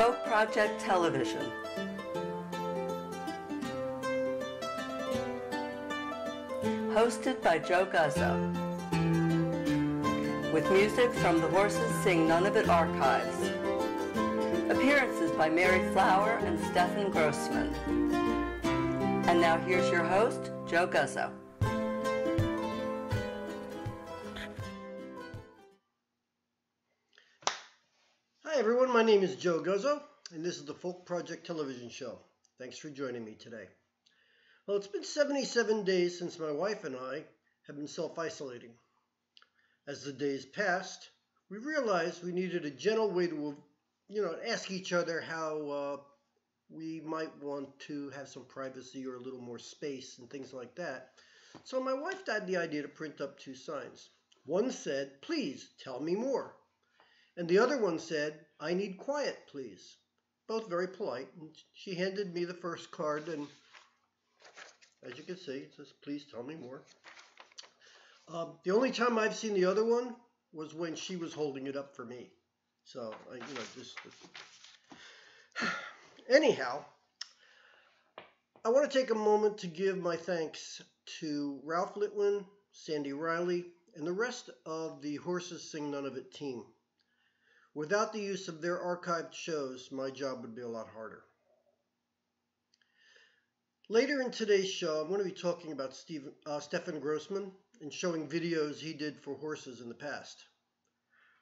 Folk Project Television. Hosted by Joe Guzzo. With music from the Horses Sing None of It archives. Appearances by Mary Flower and Stefan Grossman. And now here's your host, Joe Guzzo. Name is Joe Guzzo, and this is the Folk Project television show. Thanks for joining me today. Well, it's been 77 days since my wife and I have been self isolating. As the days passed, we realized we needed a gentle way to, you know, ask each other how uh, we might want to have some privacy or a little more space and things like that. So my wife had the idea to print up two signs. One said, Please tell me more. And the other one said, I need quiet, please. Both very polite. And she handed me the first card, and as you can see, it says, Please tell me more. Um, the only time I've seen the other one was when she was holding it up for me. So, I, you know, just. Anyhow, I want to take a moment to give my thanks to Ralph Litwin, Sandy Riley, and the rest of the Horses Sing None of It team. Without the use of their archived shows, my job would be a lot harder. Later in today's show, I'm going to be talking about Stephen, uh, Stefan Grossman and showing videos he did for horses in the past.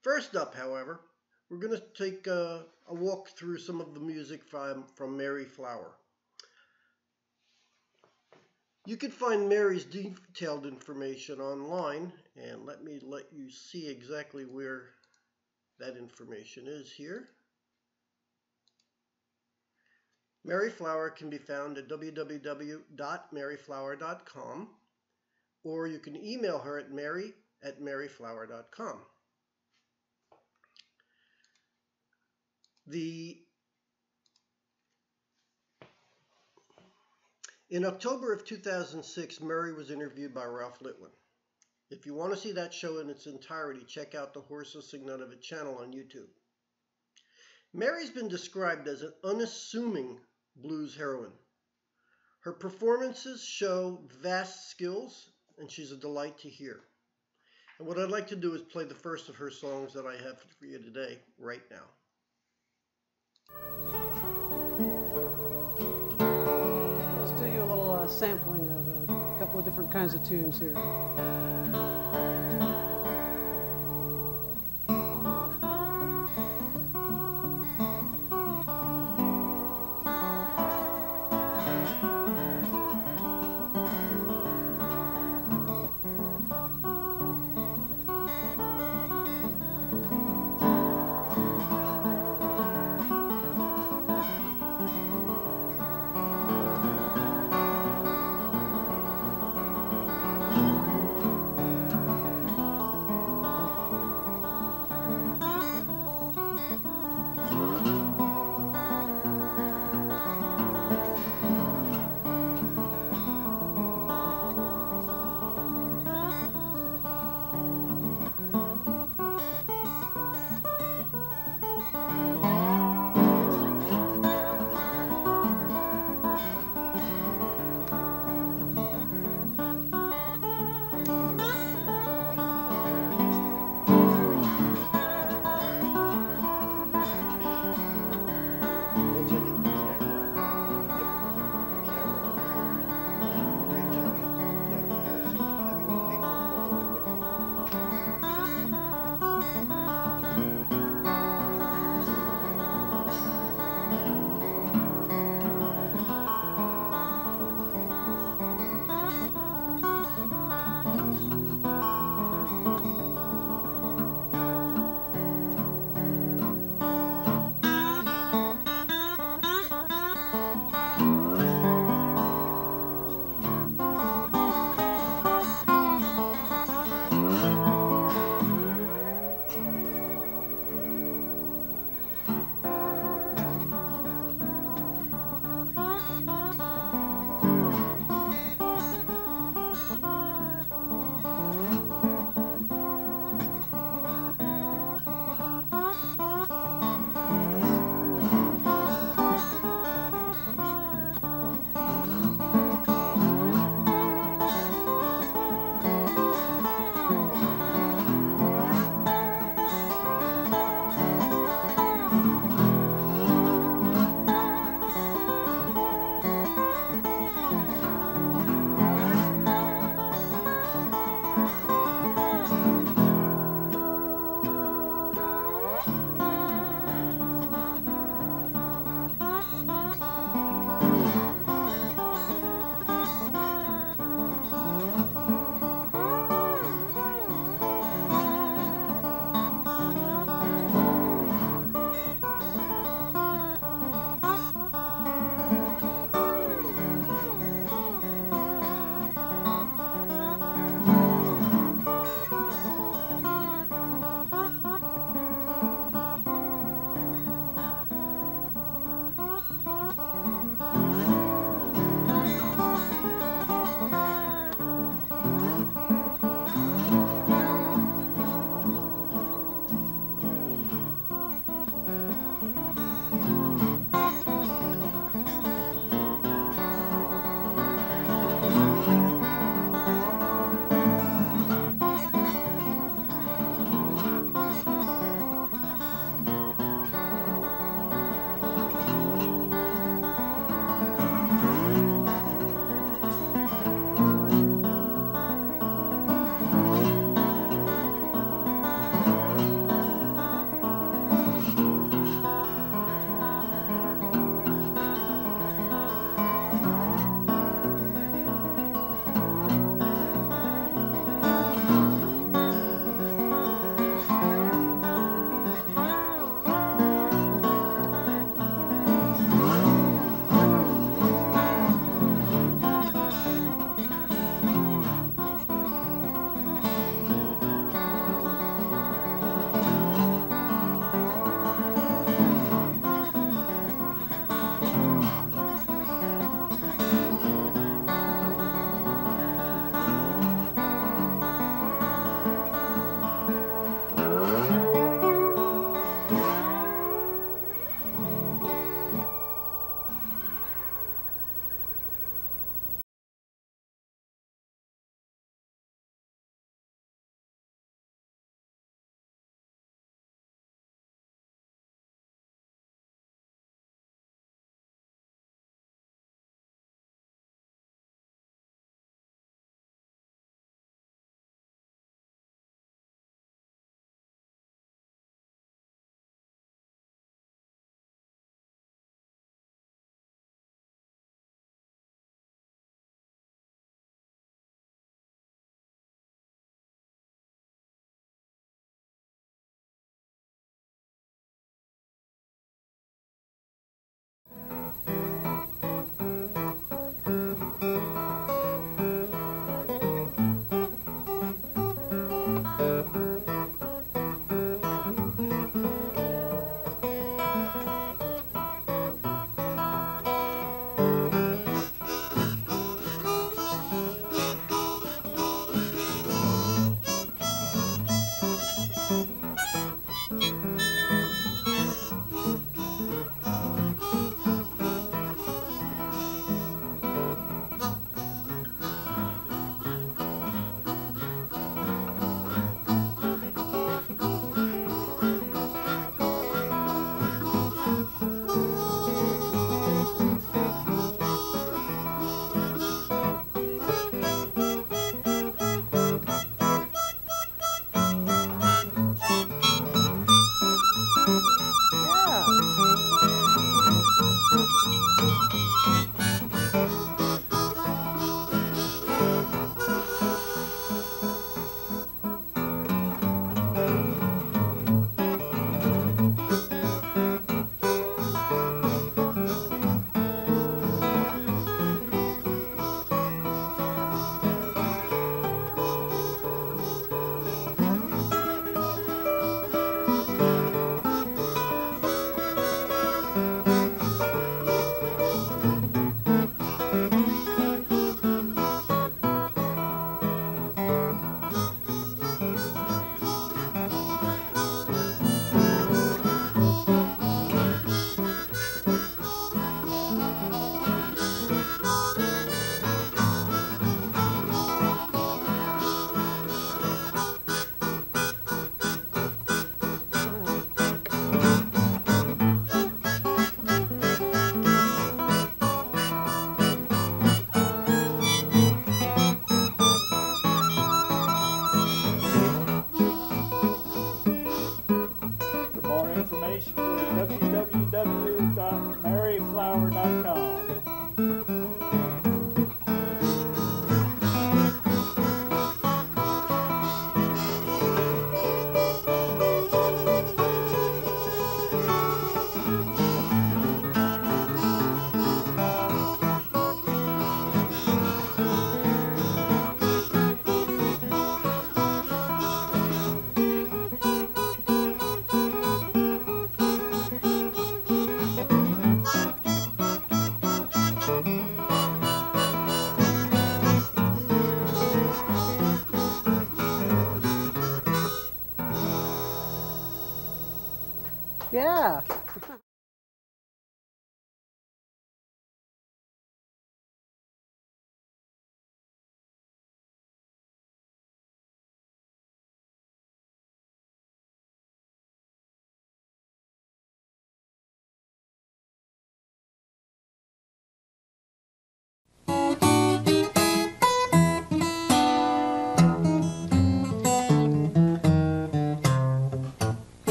First up, however, we're going to take a, a walk through some of the music from, from Mary Flower. You can find Mary's detailed information online, and let me let you see exactly where that information is here. Mary Flower can be found at www.maryflower.com, or you can email her at mary at maryflower.com. The in October of 2006, Mary was interviewed by Ralph Litwin. If you want to see that show in its entirety, check out the None of It channel on YouTube. Mary's been described as an unassuming blues heroine. Her performances show vast skills, and she's a delight to hear. And what I'd like to do is play the first of her songs that I have for you today, right now. Let's do you a little uh, sampling of a couple of different kinds of tunes here.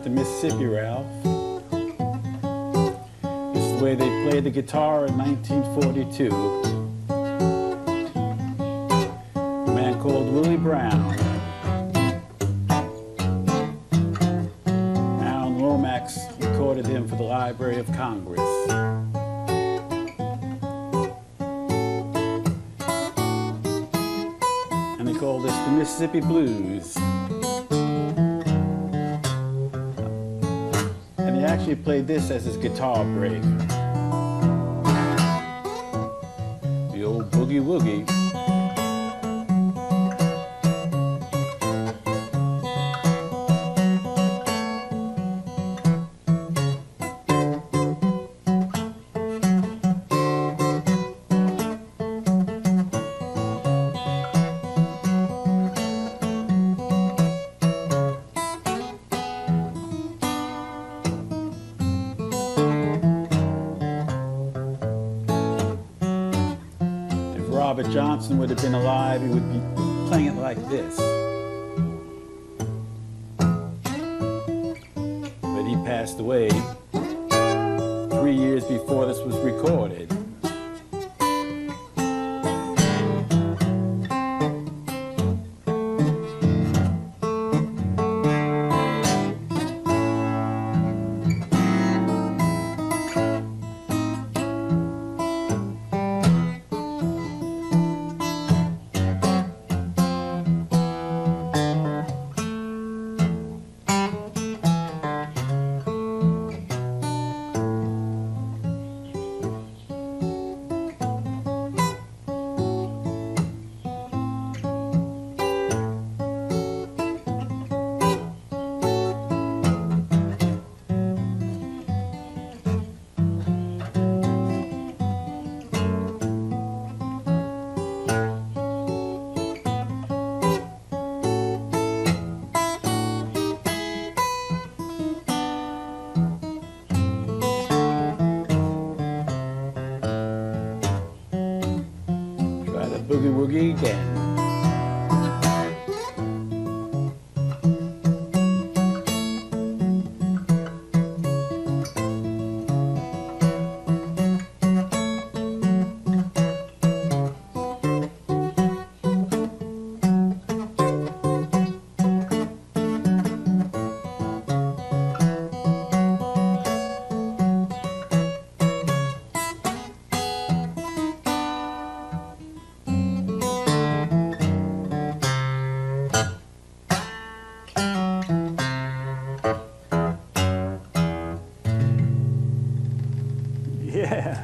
Down to Mississippi, Ralph. This is where they played the guitar in 1942. A man called Willie Brown. Alan Lomax recorded him for the Library of Congress. And they called this the Mississippi Blues. Played this as his guitar break. The old boogie woogie. Have boogie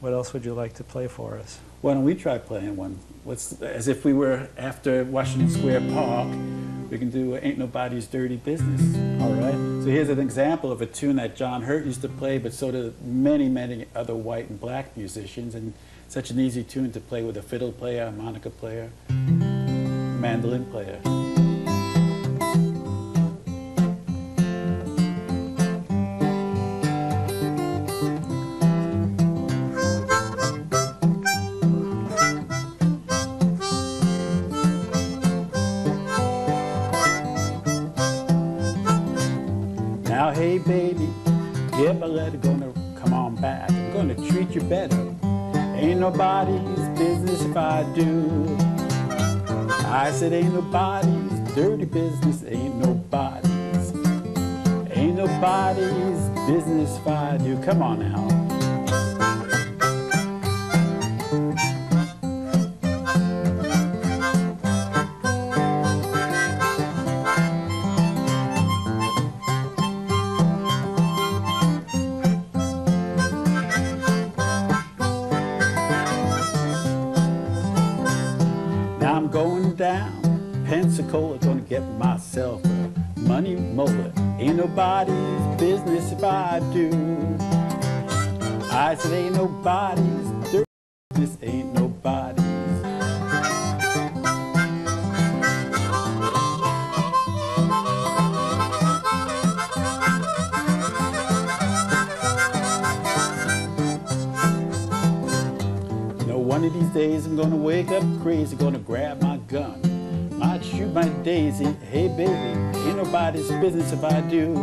What else would you like to play for us? Why don't we try playing one? What's as if we were after Washington Square Park? We can do Ain't Nobody's Dirty Business. All right. So here's an example of a tune that John Hurt used to play, but so did many, many other white and black musicians, and such an easy tune to play with a fiddle player, a harmonica player, mandolin player. I do. I said, ain't nobody's dirty business, ain't nobody's. Ain't nobody's business if I do. Come on. Now Pensacola, gonna get myself a money molar. Ain't nobody's business if I do. I said, ain't nobody's business, ain't nobody's. You know, one of these days I'm gonna wake up crazy, gonna grab my gun. Might shoot my daisy. Hey baby, ain't nobody's business if I do.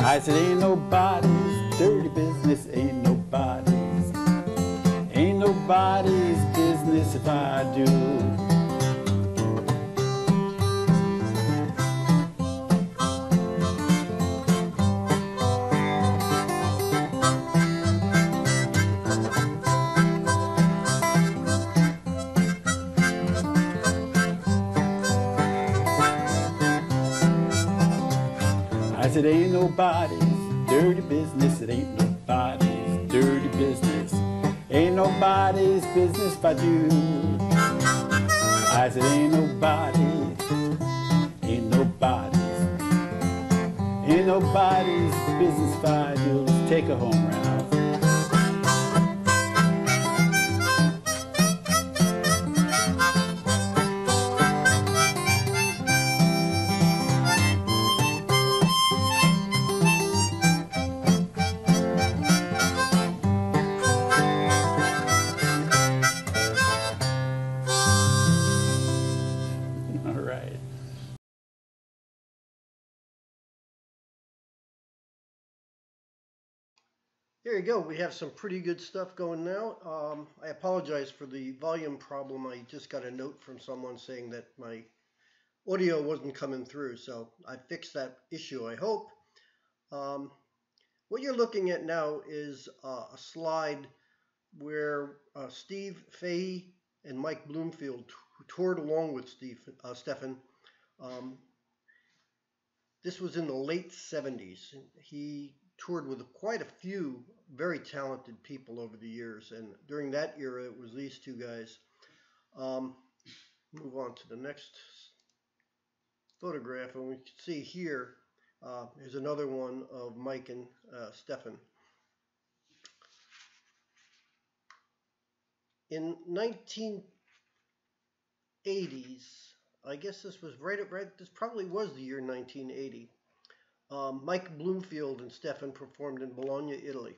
I said, ain't nobody's dirty business, ain't nobody's. Ain't nobody's business if I do. Nobody's dirty business. It ain't nobody's dirty business. Ain't nobody's business I do. I said, ain't nobody, ain't nobody's, ain't nobody's business do. Let's take her home, Ralph. Here you go. We have some pretty good stuff going now. Um, I apologize for the volume problem. I just got a note from someone saying that my audio wasn't coming through, so I fixed that issue, I hope. Um, what you're looking at now is uh, a slide where uh, Steve Fahey and Mike Bloomfield, toured along with Steve, uh, Stefan, um, this was in the late 70s. He toured with quite a few very talented people over the years, and during that era, it was these two guys. Um, move on to the next photograph, and we can see here. Uh, here's another one of Mike and uh, Stefan. In 1980s, I guess this was right at right. This probably was the year 1980. Um, Mike Bloomfield and Stefan performed in Bologna, Italy.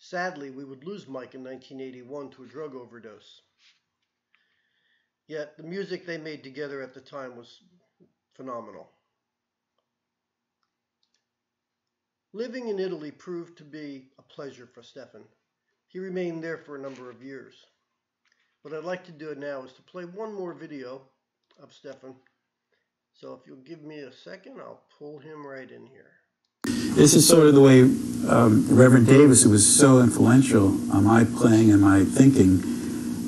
Sadly, we would lose Mike in 1981 to a drug overdose. Yet the music they made together at the time was phenomenal. Living in Italy proved to be a pleasure for Stefan. He remained there for a number of years. What I'd like to do now is to play one more video of Stefan. So if you'll give me a second, I'll pull him right in here this is sort of the way um, Reverend Davis, who was so influential on my playing and my thinking,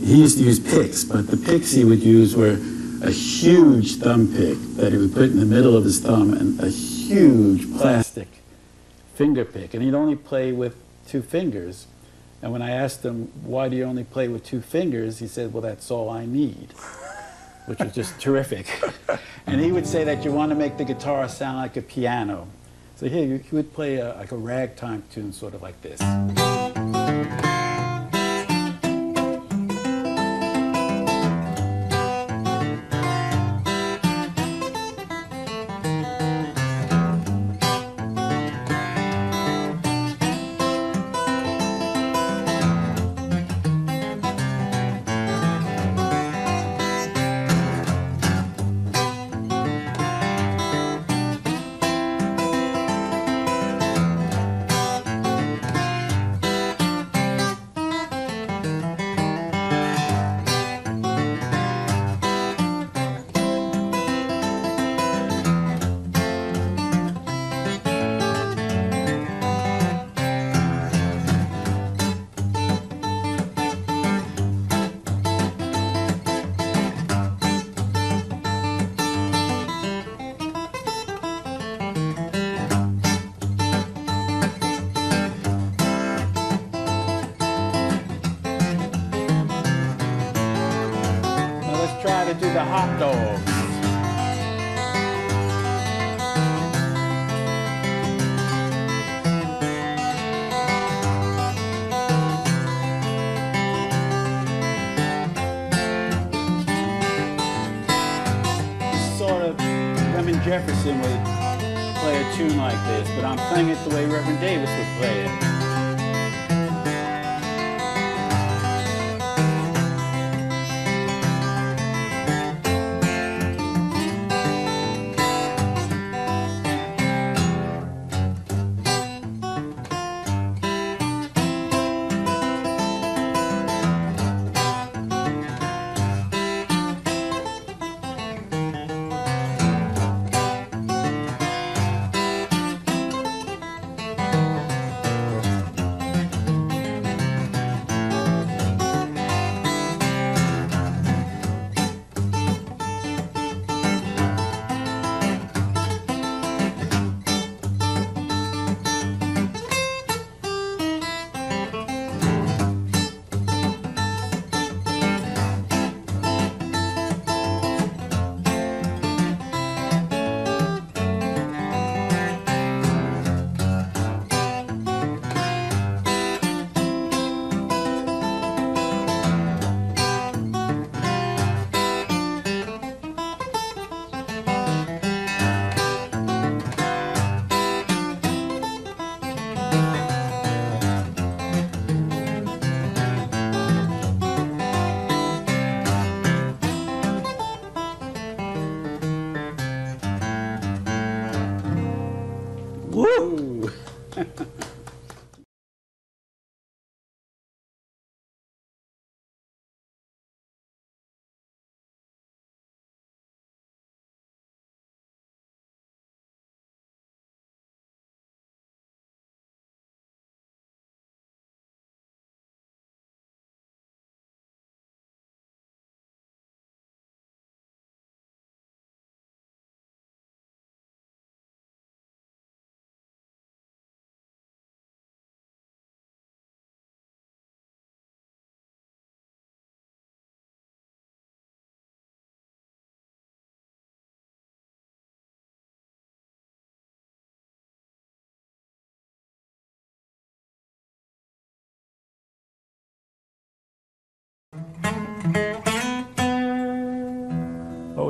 he used to use picks, but the picks he would use were a huge thumb pick that he would put in the middle of his thumb and a huge plastic finger pick. And he'd only play with two fingers. And when I asked him, why do you only play with two fingers? He said, well, that's all I need, which was just terrific. and he would say that you want to make the guitar sound like a piano. So here he would play a, like a ragtime tune, sort of like this.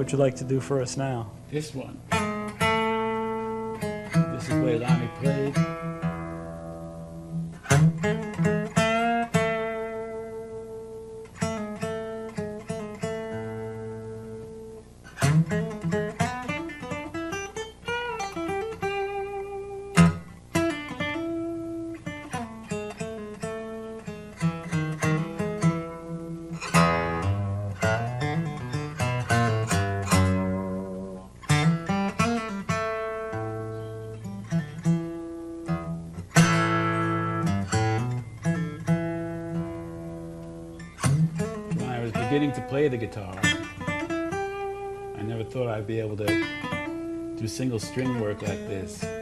would you like to do for us now? This one. This is where Lonnie played. single string work like this.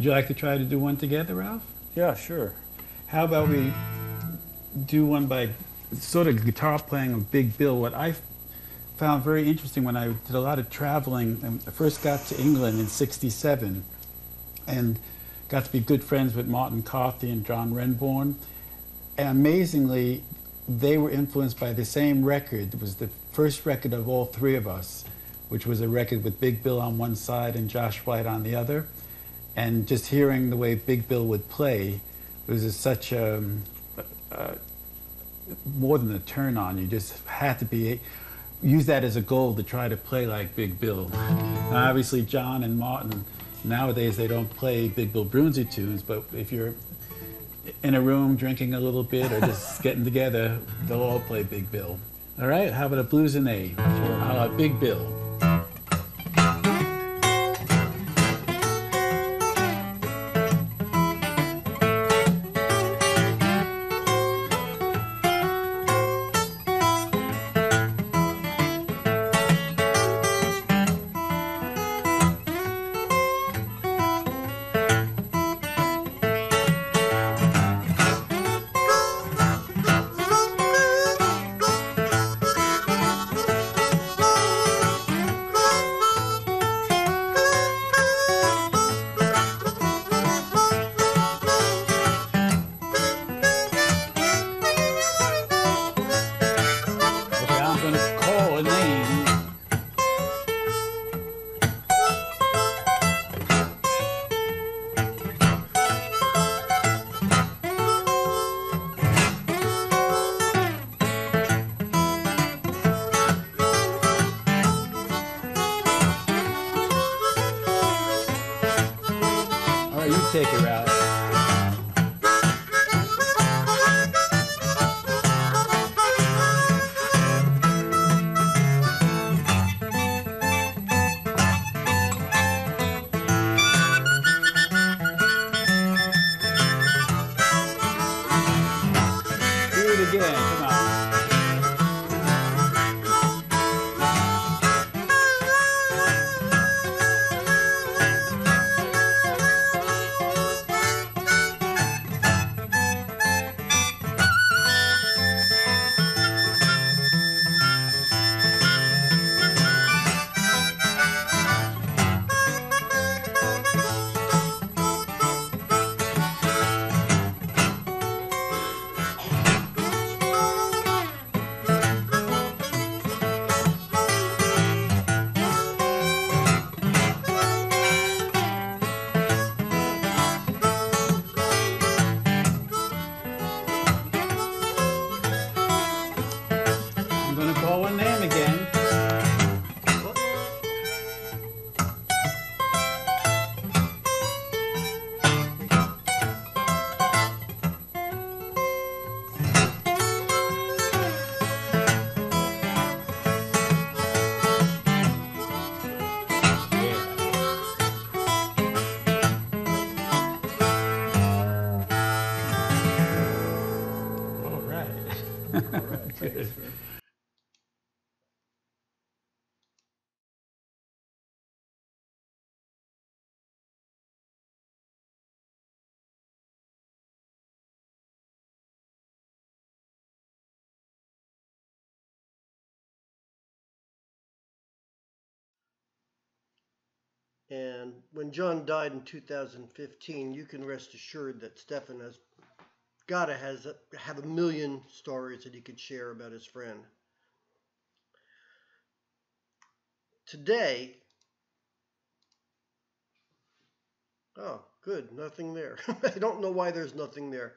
Would you like to try to do one together, Ralph? Yeah, sure. How about we do one by sort of guitar playing of Big Bill? What I found very interesting when I did a lot of traveling, and I first got to England in '67, and got to be good friends with Martin Carthy and John Renbourn. And amazingly, they were influenced by the same record. It was the first record of all three of us, which was a record with Big Bill on one side and Josh White on the other. And just hearing the way Big Bill would play was such a, a more than a turn on. You just had to be use that as a goal to try to play like Big Bill. Now, obviously, John and Martin nowadays they don't play Big Bill Broonzy tunes, but if you're in a room drinking a little bit or just getting together, they'll all play Big Bill. All right, how about a blues and A? Uh, Big Bill. And when John died in 2015, you can rest assured that Stefan has gotta has a, have a million stories that he could share about his friend. Today, oh, good, nothing there. I don't know why there's nothing there.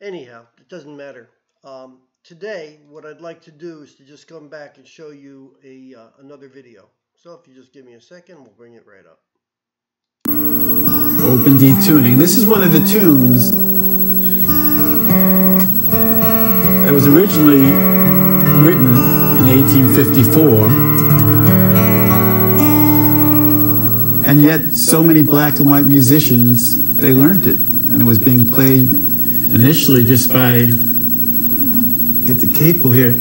Anyhow, it doesn't matter. Um, today, what I'd like to do is to just come back and show you a uh, another video. So if you just give me a second, we'll bring it right up. Open D tuning. This is one of the tunes that was originally written in 1854, and yet so many black and white musicians they learned it, and it was being played initially just by get the cable here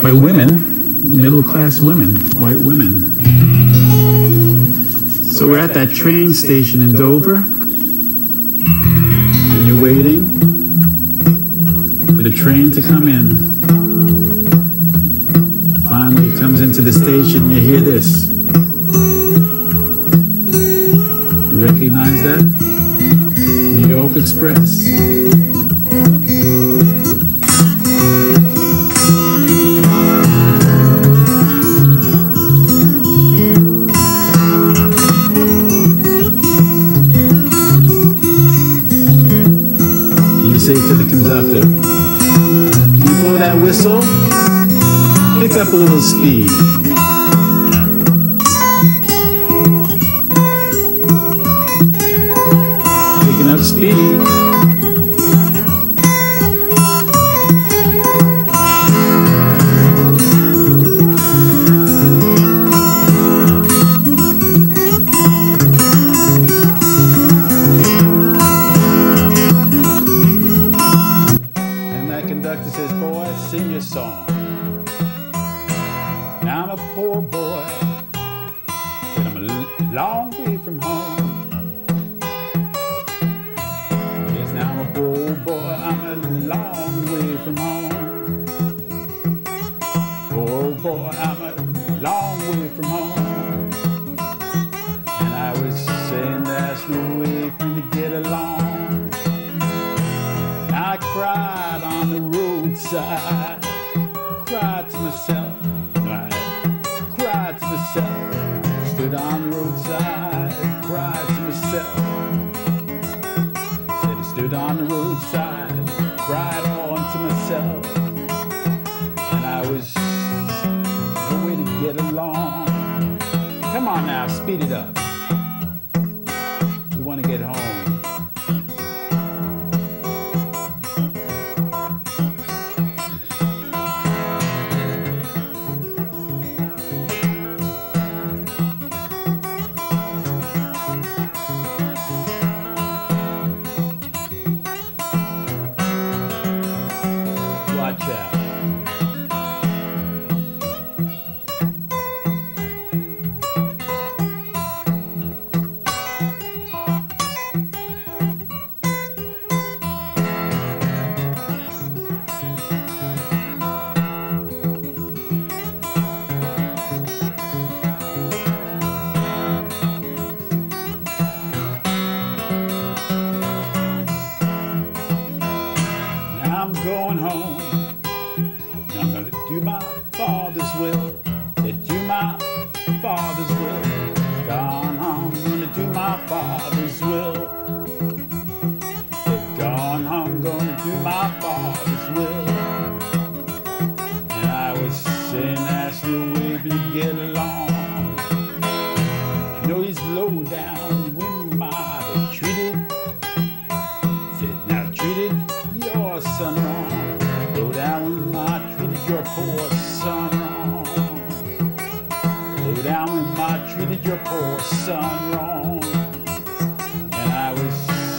by women, middle class women, white women. So we're at that train station in Dover, and you're waiting for the train to come in. Finally, it comes into the station, you hear this. You recognize that? New York Express. seconds. You blow that whistle, pick up a little speed. Picking up speed.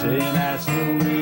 saying that's the way.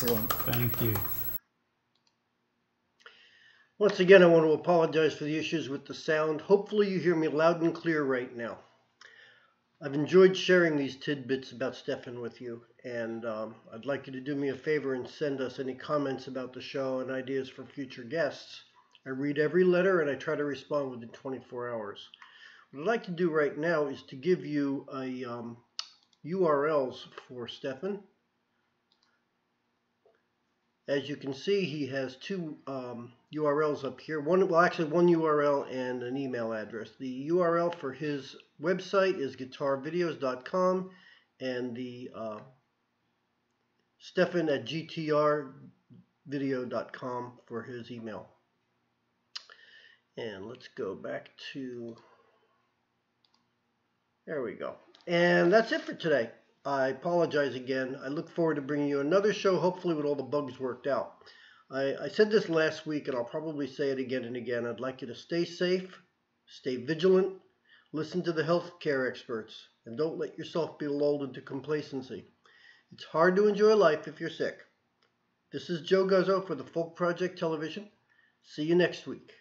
Excellent. Thank you. Once again, I want to apologize for the issues with the sound. Hopefully, you hear me loud and clear right now. I've enjoyed sharing these tidbits about Stefan with you, and um, I'd like you to do me a favor and send us any comments about the show and ideas for future guests. I read every letter and I try to respond within 24 hours. What I'd like to do right now is to give you a um, URLs for Stefan. As you can see, he has two um, URLs up here. One, well, actually, one URL and an email address. The URL for his website is guitarvideos.com, and the uh, Stefan at gtrvideo.com for his email. And let's go back to. There we go. And that's it for today. I apologize again. I look forward to bringing you another show, hopefully with all the bugs worked out. I, I, said this last week, and I'll probably say it again and again. I'd like you to stay safe, stay vigilant, listen to the healthcare experts, and don't let yourself be lulled into complacency. It's hard to enjoy life if you're sick. This is Joe Guzzo for the Folk Project Television. See you next week.